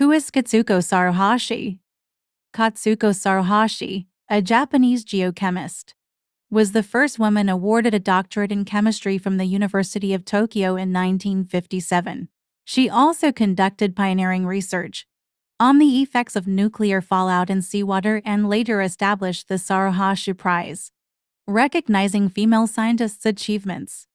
Who is Katsuko Saruhashi? Katsuko Saruhashi, a Japanese geochemist, was the first woman awarded a doctorate in chemistry from the University of Tokyo in 1957. She also conducted pioneering research on the effects of nuclear fallout in seawater and later established the Saruhashi Prize, recognizing female scientists' achievements.